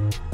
you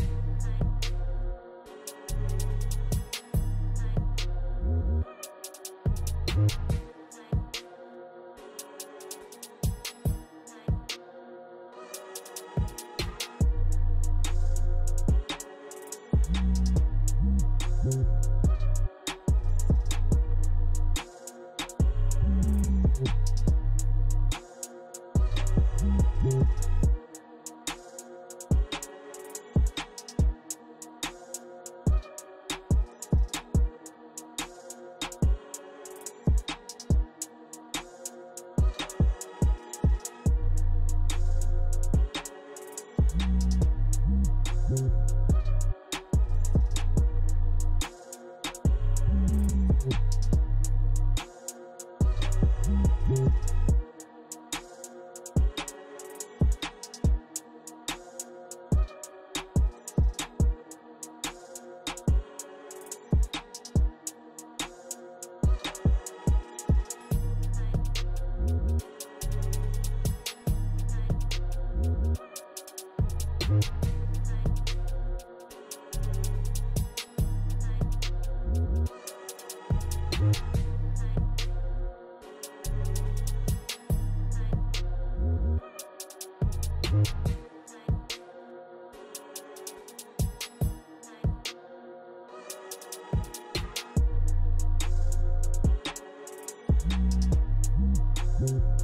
Thank